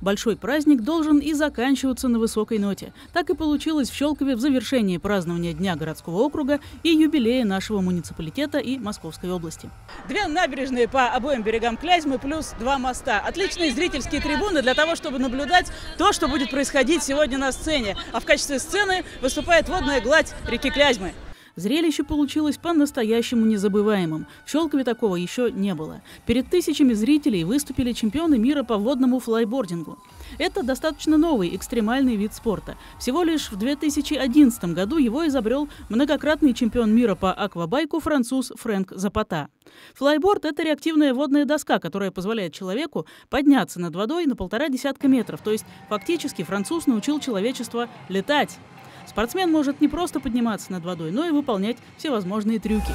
Большой праздник должен и заканчиваться на высокой ноте. Так и получилось в Щелкове в завершении празднования Дня городского округа и юбилея нашего муниципалитета и Московской области. Две набережные по обоим берегам Клязьмы плюс два моста. Отличные зрительские трибуны для того, чтобы наблюдать то, что будет происходить сегодня на сцене. А в качестве сцены выступает водная гладь реки Клязьмы. Зрелище получилось по-настоящему незабываемым. В Щелкове такого еще не было. Перед тысячами зрителей выступили чемпионы мира по водному флайбордингу. Это достаточно новый экстремальный вид спорта. Всего лишь в 2011 году его изобрел многократный чемпион мира по аквабайку француз Фрэнк Запота. Флайборд – это реактивная водная доска, которая позволяет человеку подняться над водой на полтора десятка метров. То есть фактически француз научил человечество летать. Спортсмен может не просто подниматься над водой, но и выполнять всевозможные трюки.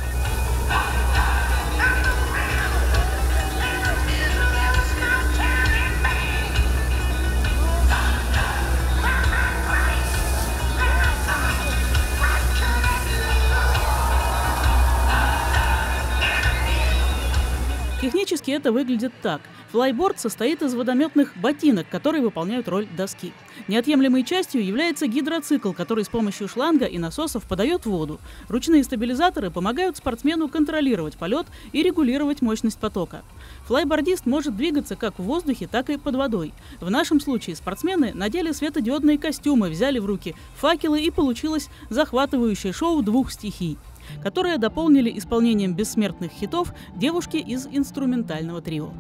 Технически это выглядит так. Флайборд состоит из водометных ботинок, которые выполняют роль доски. Неотъемлемой частью является гидроцикл, который с помощью шланга и насосов подает воду. Ручные стабилизаторы помогают спортсмену контролировать полет и регулировать мощность потока. Флайбордист может двигаться как в воздухе, так и под водой. В нашем случае спортсмены надели светодиодные костюмы, взяли в руки факелы и получилось захватывающее шоу двух стихий которые дополнили исполнением бессмертных хитов девушки из инструментального трио.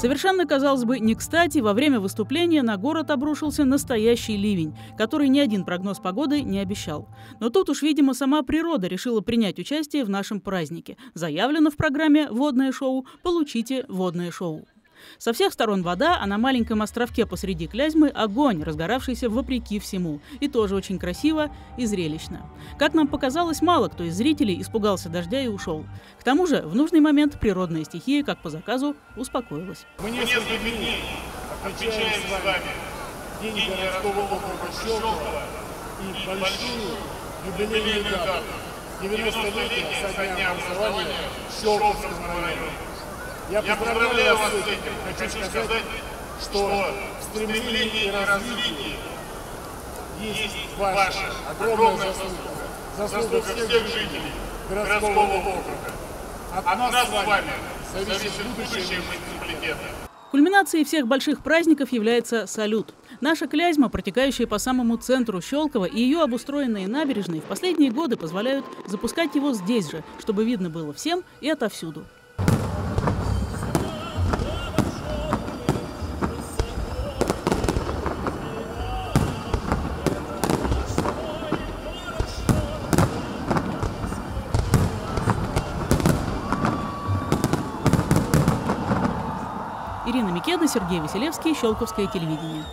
Совершенно, казалось бы, не кстати, во время выступления на город обрушился настоящий ливень, который ни один прогноз погоды не обещал. Но тут уж, видимо, сама природа решила принять участие в нашем празднике. Заявлено в программе «Водное шоу» «Получите водное шоу». Со всех сторон вода, а на маленьком островке посреди Клязьмы огонь, разгоравшийся вопреки всему. И тоже очень красиво и зрелищно. Как нам показалось, мало кто из зрителей испугался дождя и ушел. К тому же, в нужный момент природная стихия, как по заказу, успокоилась. Мы несколько дней отмечаем с вами День городского округа Щелково и большую юбилейную дату 90-летия со дня образования Щелковского района. Я поздравляю вас с этим. Хочу сказать, что в стремлении и развитии есть ваша огромная заслуга. Заслуга всех жителей городского округа. От нас с вами зависит будущее муниципалитета. Кульминацией всех больших праздников является салют. Наша Клязьма, протекающая по самому центру Щелково, и ее обустроенные набережные в последние годы позволяют запускать его здесь же, чтобы видно было всем и отовсюду. Ирина Микеда, Сергей Василевский, Щелковское телевидение.